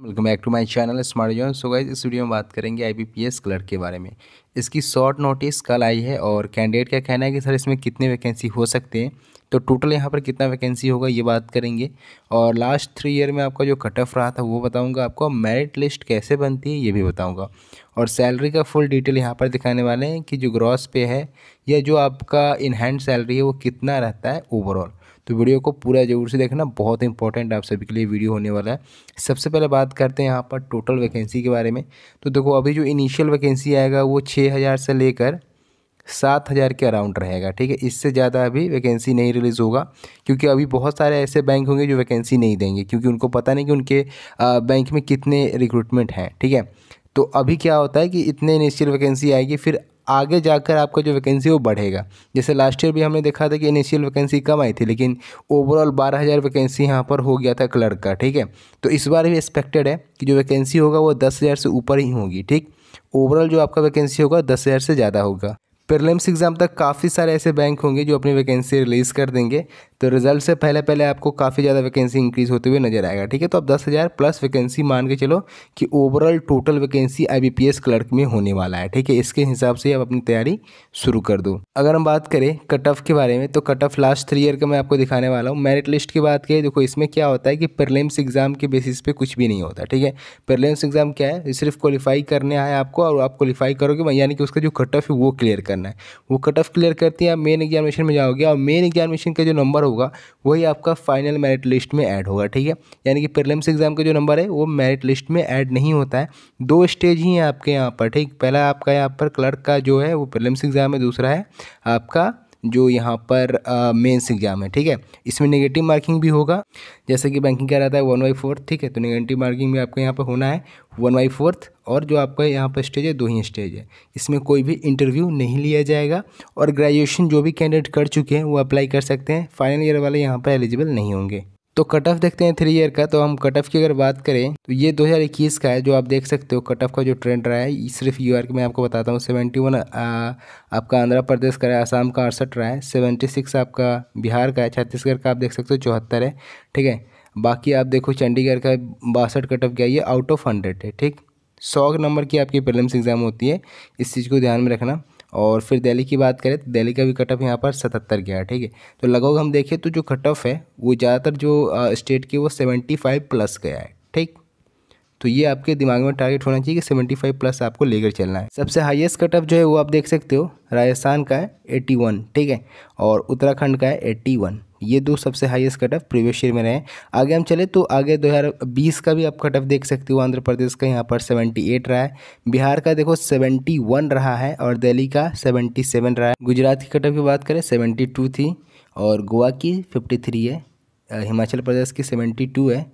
Welcome back to my channel smart John so guys इस video में बात करेंगे आईबीपीएस क्लर्क के बारे में। इसकी शॉर्ट नोटिस कल आई है और कैंडिडेट का कहना है कि, सर, इसमें कितने वैकेंसी हो सकते हैं? तो टोटल यहाँ पर कितना वैकेंसी होगा, ये बात करेंगे। और लास्ट थ्री ईयर में आपका जो कट ऑफ़ रहा था, वो बताऊँगा आपको। मेरिट लिस्ट कैसे बनती है, ये भी बताऊँगा। और सैलरी का फुल डिटेल यहाँ पर दिखाने वाले हैं कि जो ग्रॉस पे है या जो आपका इन हैंड सैलरी है, वो कितना रहता है ओवरऑल तो वीडियो को पूरा ज़रूर से देखना, बहुत इंपॉर्टेंट आप सभी के लिए वीडियो होने वाला है। सबसे पहले बात करते हैं यहाँ पर टोटल वैकेंसी के बारे में। तो देखो, अभी जो इनिशियल वैकेंसी आएगा, वो छः हज़ार से लेकर सात हज़ार के अराउंड रहेगा, ठीक है? इससे ज़्यादा अभी वैकेंसी नहीं रिलीज़ होगा, क्योंकि अभी बहुत सारे ऐसे बैंक होंगे जो वैकेंसी नहीं देंगे, क्योंकि उनको पता नहीं कि उनके बैंक में कितने रिक्रूटमेंट हैं, ठीक है? तो अभी क्या होता है कि इतने इनिशियल वैकेंसी आएगी, फिर आगे जाकर आपका जो वैकेंसी वो बढ़ेगा। जैसे लास्ट ईयर भी हमने देखा था कि इनिशियल वैकेंसी कम आई थी, लेकिन ओवरऑल बारह हज़ार वैकेंसी यहाँ पर हो गया था क्लर्क का, ठीक है? तो इस बार भी एक्सपेक्टेड है कि जो वैकेंसी होगा वो दस हज़ार से ऊपर ही होगी, ठीक? ओवरऑल जो आपका वैकेंसी होगा दस हज़ार से ज़्यादा होगा। प्रीलिम्स एग्ज़ाम तक काफ़ी सारे ऐसे बैंक होंगे जो अपनी वैकेंसी रिलीज़ कर देंगे। तो रिज़ल्ट से पहले पहले आपको काफ़ी ज़्यादा वैकेंसी इंक्रीज़ होते हुए नज़र आएगा, ठीक है? तो अब दस हज़ार प्लस वैकेंसी मान के चलो कि overall total vacancy IBPS clerk में होने वाला है, ठीक है? इसके हिसाब से आप अपनी तैयारी शुरू कर दो। अगर हम बात करें कट ऑफ़ के बारे में तो cut off last three year का मैं आपको दिखाने वाला हूँ। मेरिट लिस्ट की बात करें, देखो इसमें क्या होता है कि प्रिलिम्स एग्ज़ाम के बेसिस पे कुछ भी नहीं होता, ठीक है? प्रिलिम्स एग्ज़ाम क्या है? सिर्फ़ क्वालिफाई करने आया आपको और आप क्वालिफाई करोगे यानी कि उसका जो कट ऑफ़ है वो क्लियर करना है। वो कट ऑफ़ क्लियर करती है, आप मेन एग्जामिनेशन में जाओगे और मेन एग्जामिनेशन का जो नंबर होगा, वही आपका फाइनल मेरिट लिस्ट में ऐड होगा, ठीक है? यानी कि प्रीलिम्स एग्ज़ाम का जो नंबर है, वो मेरिट लिस्ट में ऐड नहीं होता है। दो स्टेज ही हैं आपके यहाँ पर, ठीक? पहला आपका यहाँ पर क्लर्क का जो है, वो प्रीलिम्स एग्ज़ाम है दूसरा है, आपका जो यहाँ पर मेंस एग्ज़ाम है, ठीक है? इसमें नेगेटिव मार्किंग भी होगा। जैसे कि बैंकिंग क्या रहता है वन बाई फोर्थ ठीक है? तो नेगेटिव मार्किंग भी आपको यहाँ पर होना है। वन बाई फोर्थ और जो आपका यहाँ पर स्टेज है, दो ही स्टेज है। इसमें कोई भी इंटरव्यू नहीं लिया जाएगा और ग्रेजुएशन जो भी कैंडिडेट कर चुके हैं, वो अप्लाई कर सकते हैं। फाइनल ईयर वाले यहाँ पर एलिजिबल नहीं होंगे। तो कट ऑफ़ देखते हैं थ्री ईयर का तो हम कट ऑफ़ की अगर बात करें तो ये 2021 का है, जो आप देख सकते हो कट ऑफ़ का जो ट्रेंड रहा है सिर्फ़ यू आर के मैं आपको बताता हूँ सेवेंटी वन आपका आंध्र प्रदेश का है आसाम का अड़सठ रहा है सेवेंटी सिक्स आपका बिहार का है, छत्तीसगढ़ का आप देख सकते हो, चौहत्तर है, ठीक है? बाकी आप देखो चंडीगढ़ का बासठ कट ऑफ़ गया, ये आउट ऑफ़ हंड्रेड है, ठीक? सौ नंबर की आपकी प्रीलिम्स एग्ज़ाम होती है, इस चीज़ को ध्यान में रखना। और फिर दिल्ली की बात करें तो दिल्ली का भी कट ऑफ़ यहाँ पर सतहत्तर गया, ठीक है? तो लगभग हम देखें तो जो कट ऑफ़ है, वो ज़्यादातर जो स्टेट की वो सेवेंटी फाइव प्लस गया है, ठीक? तो ये आपके दिमाग में टारगेट होना चाहिए कि सेवेंटी फाइव प्लस आपको लेकर चलना है। सबसे हाईएस्ट कट ऑफ़ जो है वो आप देख सकते हो, राजस्थान का है एट्टी वन ठीक है? और उत्तराखंड का है एट्टी वन ये दो सबसे highest cut off previous year में रहे। आगे हम चले तो आगे 2020 का भी आप कट ऑफ़ देख सकते हो, आंध्र प्रदेश का, यहाँ पर 78 रहा है। बिहार का देखो 71 रहा है और दिल्ली का 77 रहा है। गुजरात की कट ऑफ़ की बात करें 72 थी और गोवा की 53 है। हिमाचल प्रदेश की 72 है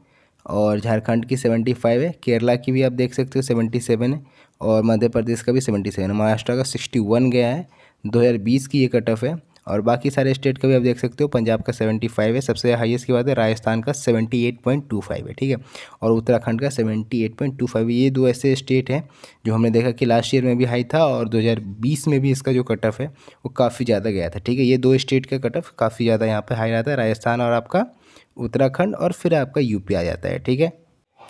और झारखंड की 75 है। केरला की भी आप देख सकते हो 77 है और मध्य प्रदेश का भी 77 है। महाराष्ट्र का 61 गया है। 2020 की ये कट ऑफ़ है। और बाकी सारे स्टेट का भी आप देख सकते हो, पंजाब का सेवेंटी फाइव है, सबसे हाईएस्ट की बात है, राजस्थान का seventy eight point two five है, ठीक है? और उत्तराखंड का seventy eight point two five ये दो ऐसे स्टेट हैं जो हमने देखा कि लास्ट ईयर में भी हाई था और दो हज़ार बीस में भी इसका जो कट ऑफ़ है, वो काफ़ी ज़्यादा गया था, ठीक है? ये दो स्टेट का कट ऑफ़ काफ़ी ज़्यादा यहाँ पर हाई रहता है, राजस्थान और आपका उत्तराखंड और फिर आपका यूपी आ जाता है, ठीक है?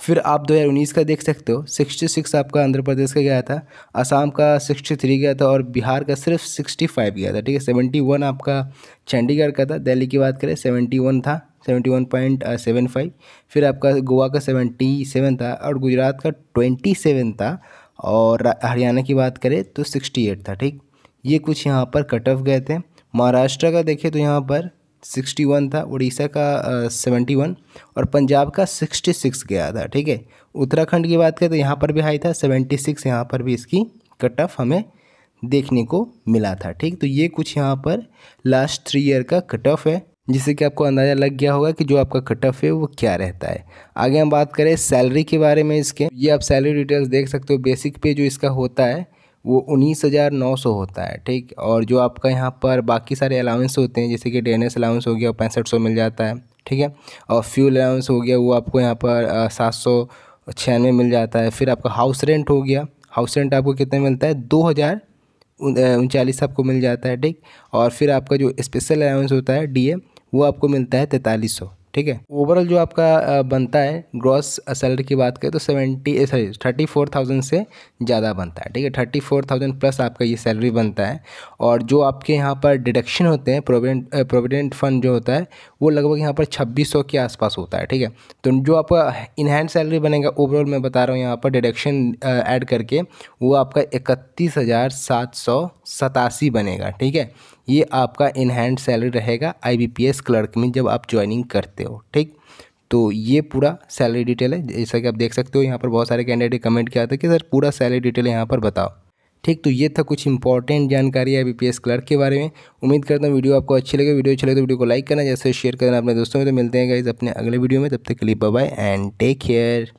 फिर आप 2019 का देख सकते हो 66 आपका आंध्र प्रदेश का गया था, असम का 63 गया था और बिहार का सिर्फ़ 65 गया था, ठीक है? 71 आपका चंडीगढ़ का था, दिल्ली की बात करें 71 था 71.75 फिर आपका गोवा का 77 था और गुजरात का 27 था और हरियाणा की बात करें तो 68 था, ठीक? ये कुछ यहाँ पर कट ऑफ़ गए थे। महाराष्ट्र का देखें तो यहाँ पर सिक्सटी वन था, उड़ीसा का सेवेंटी वन और पंजाब का सिक्सटी सिक्स गया था, ठीक है? उत्तराखंड की बात करें तो यहाँ पर भी हाई था, सेवेंटी सिक्स यहाँ पर भी इसकी कट ऑफ़ हमें देखने को मिला था, ठीक? तो ये कुछ यहाँ पर लास्ट थ्री ईयर का कट ऑफ़ है, जिससे कि आपको अंदाज़ा लग गया होगा कि जो आपका कट ऑफ़ है वो क्या रहता है। आगे हम बात करें सैलरी के बारे में इसके। ये आप सैलरी डिटेल्स देख सकते हो बेसिक पे जो इसका होता है वो उन्नीस हज़ार नौ सौ होता है, ठीक? और जो आपका यहाँ पर बाकी सारे अलाउंस होते हैं, जैसे कि डीएनएस अलाउंस हो गया, वो पैंसठ सौ मिल जाता है, ठीक है? और फ्यूल अलाउंस हो गया, वो आपको यहाँ पर सात सौ छियानवे मिल जाता है। फिर आपका हाउस रेंट हो गया हाउस रेंट आपको कितने मिलता है? दो हज़ार उनचालीस आपको मिल जाता है, ठीक? और फिर आपका जो स्पेशल अलाउंस होता है डीए वो आपको मिलता है तैंतालीस सौ। ठीक है? ओवरऑल जो आपका बनता है ग्रॉस सैलरी की बात करें तो seventy sorry thirty four thousand से ज़्यादा बनता है, ठीक है? थर्टी फोर थाउज़ेंड प्लस आपका ये सैलरी बनता है और जो आपके यहाँ पर डिडक्शन होते हैं प्रोविडेंट प्रोविडेंट फंड जो होता है, वो लगभग यहाँ पर छब्बीस सौ के आसपास होता है, ठीक है? तो जो आपका इनहैंड सैलरी बनेगा ओवरऑल मैं बता रहा हूँ यहाँ पर डिडक्शन ऐड करके, वो आपका इकतीस हज़ार सात सौ सतासी बनेगा, ठीक है? ये आपका इन हैंड सैलरी रहेगा आईबीपीएस क्लर्क में जब आप ज्वाइनिंग करते हो, ठीक? तो ये पूरा सैलरी डिटेल है, जैसा कि आप देख सकते हो, यहाँ पर बहुत सारे कैंडिडेट कमेंट किया था कि, सर, पूरा सैलरी डिटेल यहाँ पर बताओ। ठीक तो ये था कुछ इंपॉर्टेंट जानकारी है बी क्लर्क के बारे में। उम्मीद करता हूँ वीडियो आपको अच्छी लगे। वीडियो अच्छी लगे तो वीडियो को लाइक करना, जैसे शेयर करना अपने दोस्तों में। तो मिलते हैं गाइज़ अपने अगले वीडियो में। तब तक के लिए बाय एंड टेक केयर